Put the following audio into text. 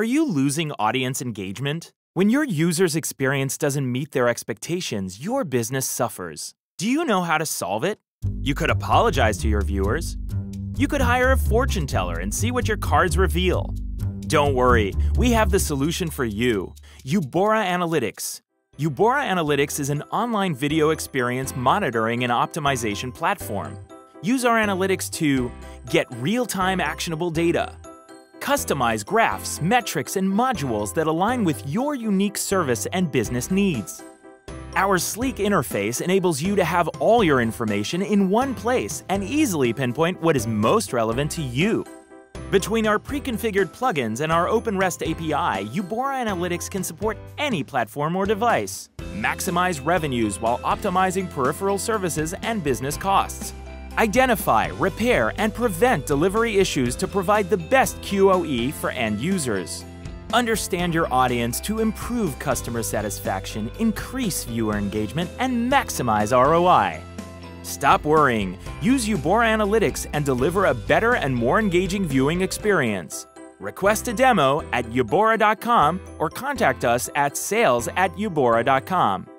Are you losing audience engagement? When your user's experience doesn't meet their expectations, your business suffers. Do you know how to solve it? You could apologize to your viewers. You could hire a fortune teller and see what your cards reveal. Don't worry, we have the solution for you YOUBORA Analytics. YOUBORA Analytics is an online video experience monitoring and optimization platform. Use our analytics to get real time actionable data, customize graphs, metrics, and modules that align with your unique service and business needs. Our sleek interface enables you to have all your information in one place and easily pinpoint what is most relevant to you. Between our pre-configured plugins and our OpenREST API, YOUBORA Analytics can support any platform or device. Maximize revenues while optimizing peripheral services and business costs. Identify, repair, and prevent delivery issues to provide the best QoE for end users. Understand your audience to improve customer satisfaction, increase viewer engagement, and maximize ROI. Stop worrying. Use YOUBORA Analytics and deliver a better and more engaging viewing experience. Request a demo at youbora.com or contact us at sales at youbora.com.